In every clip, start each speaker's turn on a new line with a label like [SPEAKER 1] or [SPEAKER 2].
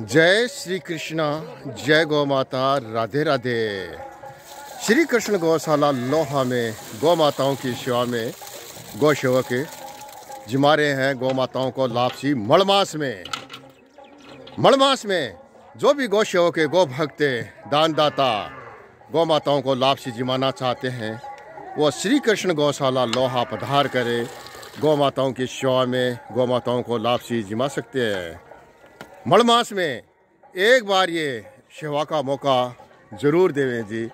[SPEAKER 1] जय श्री कृष्णा, जय गौ माता, राधे राधे। श्री कृष्ण गौशाला लोहा में, गौ माताओं की सेवा में, गौ सेवक जिमा रहे हैं गौ माताओं को लापसी मणमास में। मणमास में, जो भी गौ सेवक गौ भक्त, दानदाता, गौ माताओं को लापसी जिमाना चाहते हैं, वो श्री कृष्ण गौशाला लोहा पधार करे, गौ माताओं की सेवा में गौ माताओं को लापसी जिमा सकते हैं। मड़मास में एक बार ये सेवा का मौका ज़रूर देवें जी।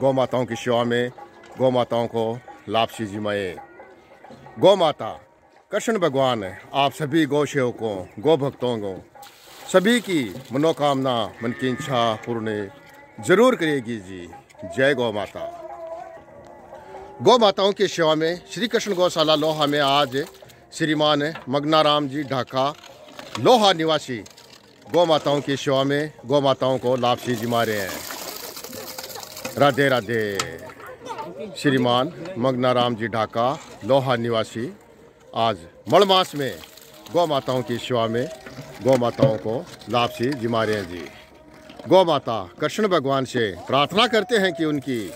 [SPEAKER 1] गौ माताओं की सेवा में गौ माताओं को लापसी जिमाए गौ माता कृष्ण भगवान, आप सभी गौ सेवकों, गौ भक्तों को सभी की मनोकामना, मन की इच्छा पूर्ण ज़रूर करेगी जी। जय गौ माता गौ माताओं की सेवा में श्री कृष्ण गौशाला लोहा में आज श्रीमान मगनाराम जी ढाका, लोहा निवासी गौ माताओं की सेवा में गौ माताओं को लापसी जिमा रहे हैं। राधे राधे। श्रीमान मगनाराम जी ढाका, लोहा निवासी, आज मड़मास में गौ माताओं की सेवा में गौ माताओं को लापसी जिमा रहे हैं जी। गौ माता कृष्ण भगवान से प्रार्थना करते हैं कि उनकी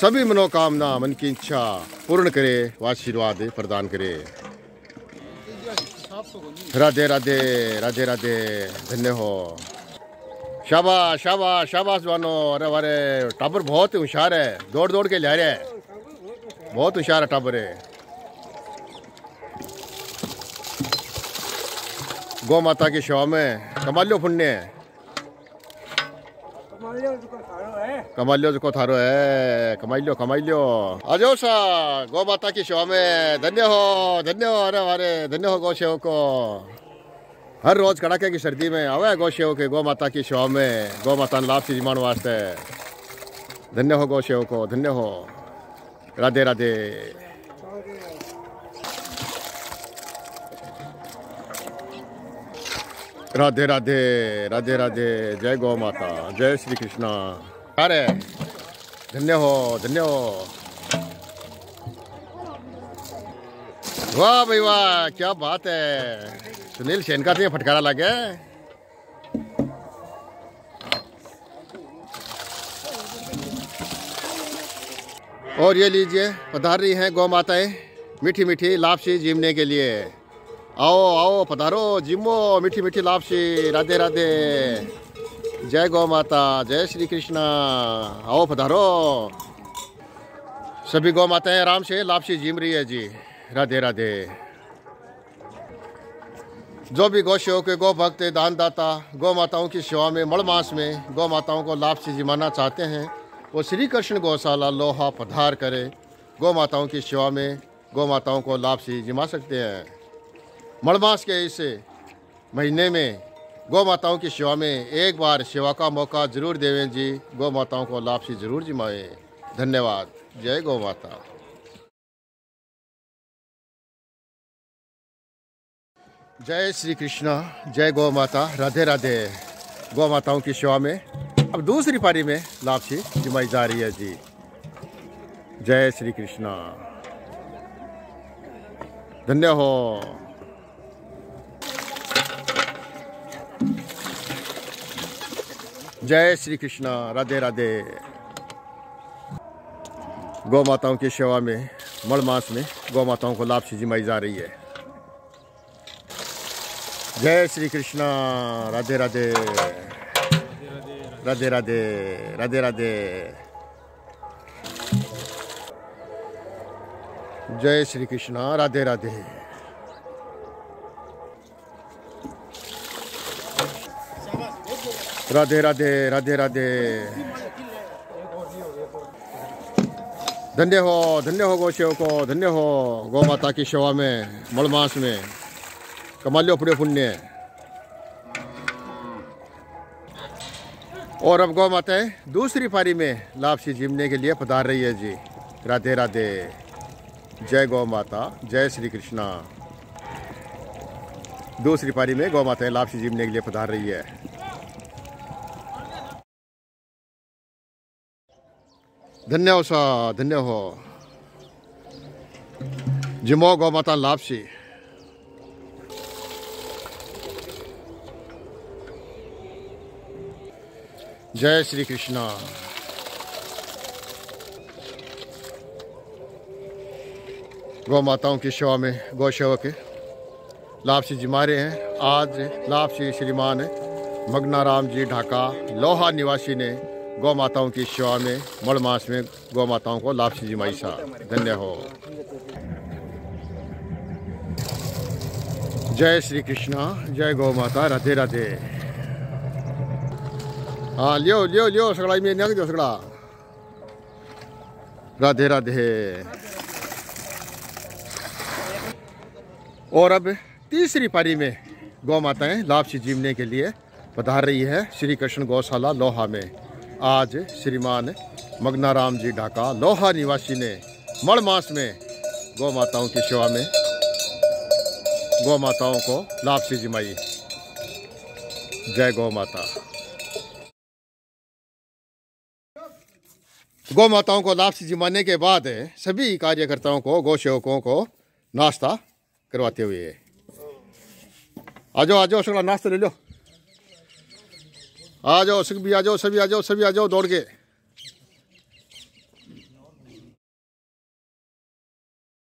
[SPEAKER 1] सभी मनोकामना, मन की इच्छा पूर्ण करे व आशीर्वाद प्रदान करे। राधे राधे राधे राधे धन्य हो शाबा शाबा शाबाश जवानो अरे अरे टाबर बहुत होशियार है दौड़ दौड़ के ले रहे हैं बहुत होशियार है टाबर है गौ माता की शव में कमालियो पुण्य है कमाई लो जो थारो है। कमाई लो कमाई लो आ सा, गौ माता की सेवा में धन्य हो धन्य हो, अरे अरे धन्य हो गौ सेव को हर रोज कड़ाके की सर्दी में आवे गौ सेव के गौ माता की सेवा में, गौ माता लाभ से जिमान वास्ते। धन्य हो गौ सेव को धन्य हो। राधे राधे। राधे राधे राधे राधे। जय गौ माता। जय श्री कृष्णा। अरे, धन्य हो धन्य हो। वाह भाई वाह, क्या बात है। सुनील सेन का तो फटकारा लगे और ये लीजिए, पधार रही हैं गौ माताएँ मीठी मीठी लापसी जीवने के लिए। आओ आओ, पधारो, जिमो, मीठी मीठी लापसी राधे राधे। जय गौ माता, जय श्री कृष्णा। आओ, पधारो। सभी गौ माताएँ, आराम से लापसी जिम रही है जी। राधे राधे। जो भी गौ सेवक, गौ भक्त दान दाता गौ माताओं की सेवा में मड़ मास में, गौ माताओं को लाभ से जिमाना चाहते हैं, वो श्री कृष्ण गौशाला लोहा पधार करे। गौ माताओं की सेवा में, गौ माताओं को लाभ से जिमा सकते हैं। मड़मास के इस महीने में गौ माताओं की सेवा में एक बार सेवा का मौका ज़रूर देवें जी। गौ माताओं को लापसी ज़रूर जिमाएँ। धन्यवाद। जय गौ माता जय श्री कृष्णा। जय गौ माता राधे राधे। गौ माताओं की सेवा में अब दूसरी पारी में लापसी जिमाई जा रही है जी। जय श्री कृष्णा। धन्य हो। जय श्री कृष्णा, राधे राधे। गौ माताओं की सेवा में मड़ मास में गौ माताओं को लाभ से जिमाई जा रही है। जय श्री कृष्णा, राधे राधे। राधे राधे राधे राधे। जय श्री कृष्णा, राधे राधे। राधे राधे राधे राधे। धन्य हो धन्य हो गौ सेव को धन्य हो गौ माता की सेवा में मड़मास में। कमालियो पुण्य पुण्य। और अब गौ माता, दूसरी पारी में लाभ से जिमने के लिए पधार रही है जी। राधे राधे। जय गौ माता, जय श्री कृष्णा। दूसरी पारी में गौ माता लाभ से जिमने के लिए पधार रही है। धन्य हो सा धन्य हो जिमो गौ माता लापसी जय श्री कृष्णा गौ माताओं की सेवा में गौ सेवक लापसी जी मारे हैं आज लापसी श्रीमान मगनाराम जी ढाका लोहा निवासी ने गौ माताओं की सेवा में मड़ मास में गौ माताओं को लापसी जी माई सा धन्य हो। जय श्री कृष्णा, जय गौ माता राधे राधे। हाँ लियो लियो लियो, सगड़ा में नग दो सगड़ा। राधे राधे। और अब तीसरी पारी में गौ माताएँ लापसी जीवने के लिए पधार रही है श्री कृष्ण गौशाला लोहा में। आज श्रीमान मगनाराम जी ढाका, लोहा निवासी ने मड़ मास में गौ माताओं की सेवा में गौ माताओं को लाभ से जिमाई। जय गौ माता। गौ माताओं को लाभ से जिमाने के बाद सभी कार्यकर्ताओं को, गौ सेवकों को नाश्ता करवाते हुए। आ जाओ आ जाओ सगड़ा नाश्ता ले लो। आ जाओ सभी आ जाओ सभी आ जाओ सभी आ जाओ दौड़ के।